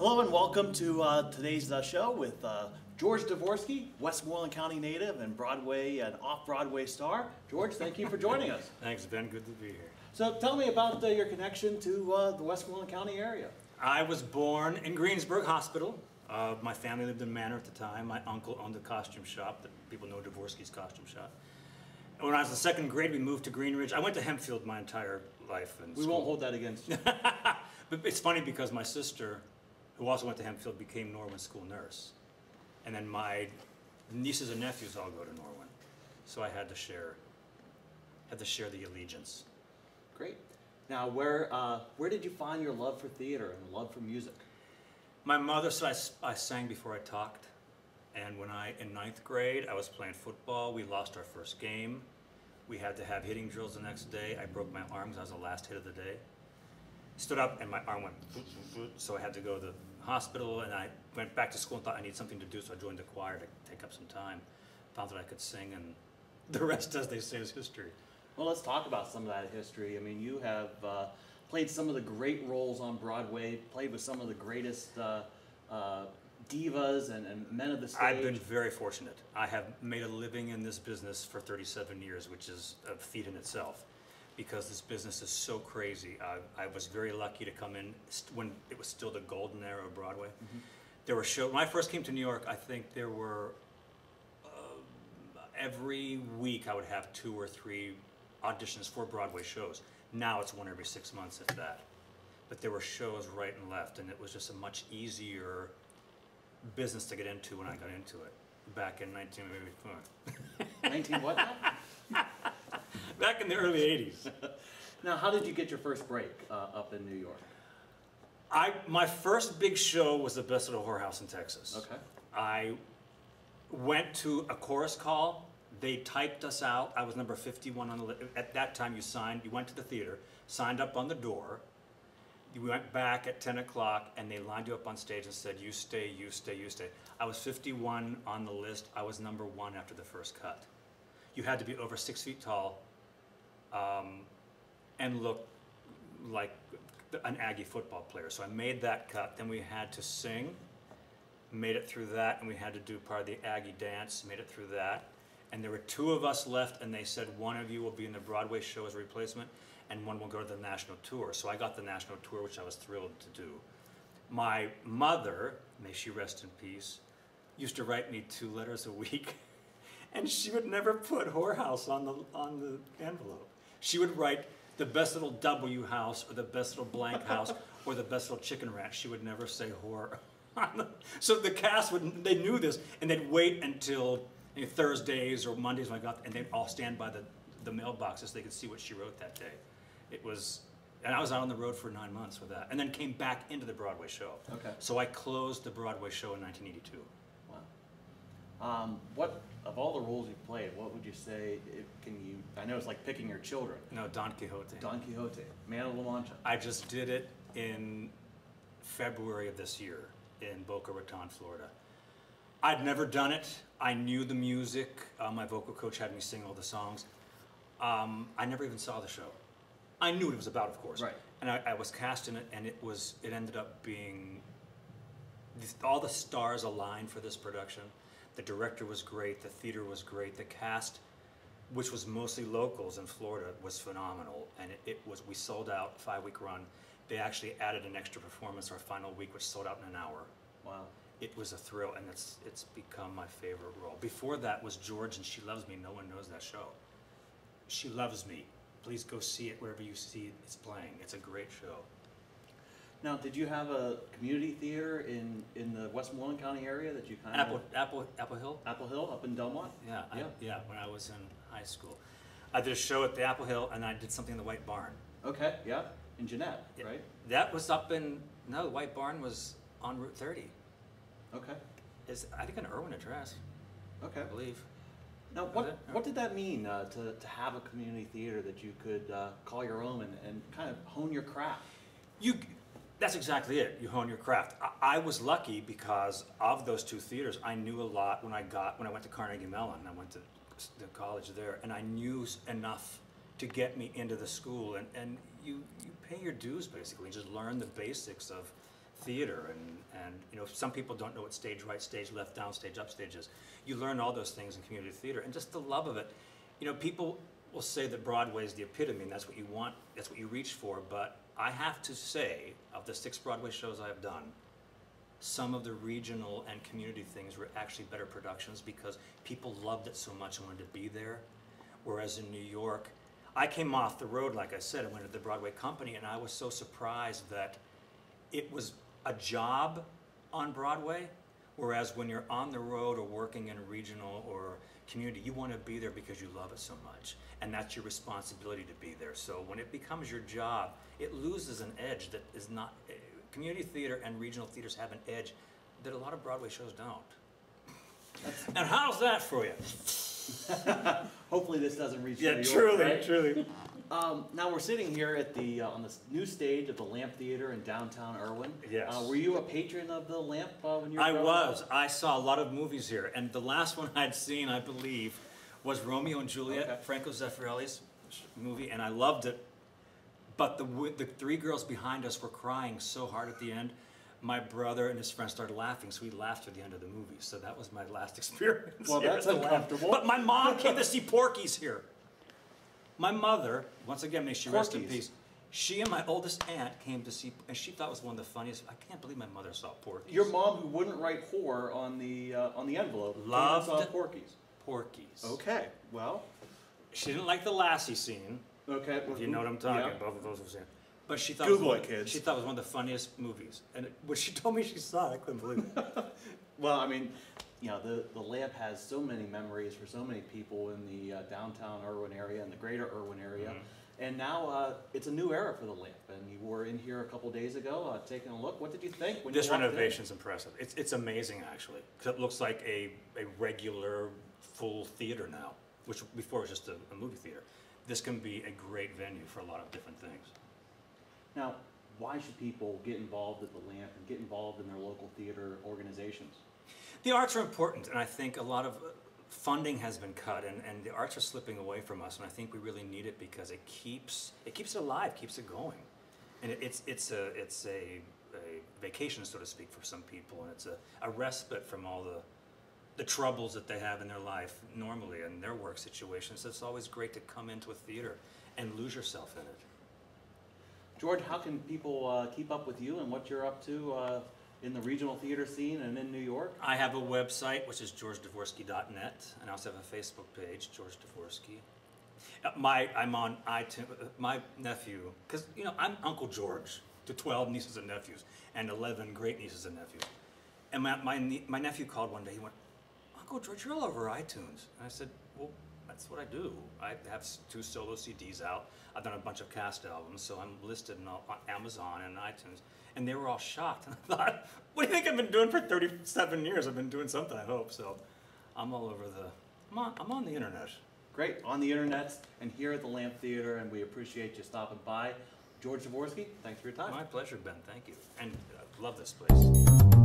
Hello and welcome to uh, today's uh, show with uh, George Dvorsky, Westmoreland County native and Broadway and off-Broadway star. George, thank you for joining us. Thanks, Ben. Good to be here. So tell me about uh, your connection to uh, the Westmoreland County area. I was born in Greensburg Hospital. Uh, my family lived in Manor at the time. My uncle owned a costume shop that people know Dvorsky's costume shop. When I was in second grade, we moved to Greenridge. I went to Hempfield my entire life. We school. won't hold that against you. but it's funny because my sister, who also went to Hempfield, became Norwin school nurse. And then my nieces and nephews all go to Norwin. So I had to share, had to share the allegiance. Great. Now, where, uh, where did you find your love for theater and love for music? My mother said I, I sang before I talked. And when I, in ninth grade, I was playing football. We lost our first game. We had to have hitting drills the next day. I broke my arm because I was the last hit of the day. Stood up and my arm went, so I had to go to the hospital and I went back to school and thought I need something to do, so I joined the choir to take up some time. Found that I could sing and the rest, as they say, is history. Well, let's talk about some of that history. I mean, you have uh, played some of the great roles on Broadway, played with some of the greatest uh, uh, divas and, and, men of the stage. I've been very fortunate. I have made a living in this business for 37 years, which is a feat in itself because this business is so crazy. I, I was very lucky to come in when it was still the golden era of Broadway. Mm -hmm. There were shows, when I first came to New York, I think there were, uh, every week I would have two or three auditions for Broadway shows. Now it's one every six months, if that. But there were shows right and left, and it was just a much easier business to get into when I got into it back in 1984. 19 what? back in the early 80s. now, how did you get your first break uh, up in New York? I my first big show was the Best of Little Whorehouse in Texas. Okay. I went to a chorus call they typed us out. I was number 51 on the list. At that time, you signed, you went to the theater, signed up on the door. You went back at 10 o'clock and they lined you up on stage and said, you stay, you stay, you stay. I was 51 on the list. I was number one after the first cut. You had to be over six feet tall um, and look like an Aggie football player. So I made that cut. Then we had to sing, made it through that, and we had to do part of the Aggie dance, made it through that and there were two of us left, and they said one of you will be in the Broadway show as a replacement, and one will go to the national tour. So I got the national tour, which I was thrilled to do. My mother, may she rest in peace, used to write me two letters a week, and she would never put whorehouse on the on the envelope. She would write the best little W house, or the best little blank house, or the best little chicken ranch. She would never say whore. so the cast would they knew this, and they'd wait until you know, Thursdays or Mondays when I got, and they'd all stand by the, the mailboxes so they could see what she wrote that day. It was, and I was out on the road for nine months with that, and then came back into the Broadway show. Okay. So I closed the Broadway show in 1982. Um, what of all the roles you've played, what would you say? It, can you? I know it's like picking your children. No, Don Quixote. Don Quixote, Man of La Mancha. I just did it in February of this year in Boca Raton, Florida. I'd never done it. I knew the music. Uh, my vocal coach had me sing all the songs. Um, I never even saw the show. I knew what it was about, of course. Right. And I, I was cast in it, and it was. It ended up being. All the stars aligned for this production. The director was great. The theater was great. The cast, which was mostly locals in Florida, was phenomenal. And it, it was. We sold out five week run. They actually added an extra performance our final week, which sold out in an hour. Wow it was a thrill, and it's it's become my favorite role. Before that was George and She Loves Me. No one knows that show. She Loves Me. Please go see it wherever you see it, it's playing. It's a great show. Now, did you have a community theater in, in the Westmoreland County area that you kind of Apple Apple Apple Hill? Apple Hill up in Delmont. Yeah, yeah, I, yeah. When I was in high school, I did a show at the Apple Hill, and I did something in the White Barn. Okay, yeah, in Jeannette, yeah. right? That was up in no, the White Barn was on Route 30. Okay. Is I think an Irwin address. Okay. I believe. Now, what what did that mean uh, to to have a community theater that you could uh, call your own and, and kind of hone your craft? You. That's exactly it. You hone your craft. I, I, was lucky because of those two theaters. I knew a lot when I got when I went to Carnegie Mellon. And I went to the college there, and I knew enough to get me into the school. And, and you you pay your dues basically. You just learn the basics of theater and, and, you know, some people don't know what stage right, stage left, down stage, up stage is. You learn all those things in community theater and just the love of it. You know, people will say that Broadway is the epitome and that's what you want, that's what you reach for, but I have to say, of the six Broadway shows I have done, some of the regional and community things were actually better productions because people loved it so much and wanted to be there. Whereas in New York, I came off the road, like I said, I went to the Broadway company and I was so surprised that it was a job on Broadway. Whereas when you're on the road or working in a regional or community, you want to be there because you love it so much. And that's your responsibility to be there. So when it becomes your job, it loses an edge that is not, eh, community theater and regional theaters have an edge that a lot of Broadway shows don't. And how's that for you? Hopefully this doesn't reach Yeah, New York, truly, right? truly. Um, now we're sitting here at the, uh, on the new stage of the Lamp Theater in downtown Irwin. Yes. Uh, were you a patron of the Lamp uh, when you were I was. up? I saw a lot of movies here, and the last one I'd seen, I believe, was Romeo and Juliet, Okay. Franco Zeffirelli's movie, and I loved it. But the the three girls behind us were crying so hard at the end. My brother and his friend started laughing, so we laughed at the end of the movie. So that was my last experience. Well, that's at uncomfortable. But my mom came to see Porky's here. My mother, once again, may she rest in Porky's. peace. She and my oldest aunt came to see, and she thought it was one of the funniest. I can't believe my mother saw Porky's. Your mom who wouldn't write whore on the, uh, on the envelope. came and Loved- saw Porky's. Porky's. Okay, well, She didn't like the Lassie scene, okay. if you know what I'm talking yeah. about, both of those have seen. But she thought Google it, was it, one, kids. She thought it was one of the funniest movies, and it, when she told me she saw it, I couldn't believe it. Well, I mean, you know, the, the Lamp has so many memories for so many people in the uh, downtown Irwin area and the greater Irwin area. Mhm. And now uh, it's a new era for the Lamp. And you were in here a couple days ago uh, taking a look. What did you think when This you walked in? impressive. It's it's amazing actually, because it looks like a a regular full theater now, which before was just a, a movie theater. This can be a great venue for a lot of different things. Now, why should people get involved at the Lamp and get involved in their local theater organizations? The arts are important, and I think a lot of uh, funding has been cut, and, and the arts are slipping away from us. And I think we really need it because it keeps it keeps it alive, keeps it going, and it, it's it's a it's a, a vacation, so to speak, for some people, and it's a, a respite from all the the troubles that they have in their life normally and their work situations. It's always great to come into a theater and lose yourself in it. George, how can people uh, keep up with you and what you're up to uh, in the regional theater scene and in New York? I have a website, which is georgedvorsky.net, and I also have a Facebook page, George Dvorsky. Uh, My, I'm on iTunes. uh, My nephew, because you know I'm Uncle George to 12 nieces and nephews, and 11 great nieces and nephews. And my my, my nephew called one day. He went, Uncle George, you're all over iTunes. And I said, Well, that's what I do. I have two solo CDs out. I've done a bunch of cast albums, so I'm listed all, on Amazon and iTunes. And they were all shocked. And I thought, what do you think I've been doing for 37 years? I've been doing something, I hope. So I'm all over the, I'm on, I'm on the internet. Great, on the internet and here at the Lamp Theater, and we appreciate you stopping by. George Dvorsky, thanks for your time. My pleasure, Ben. Thank you. And uh, love this place.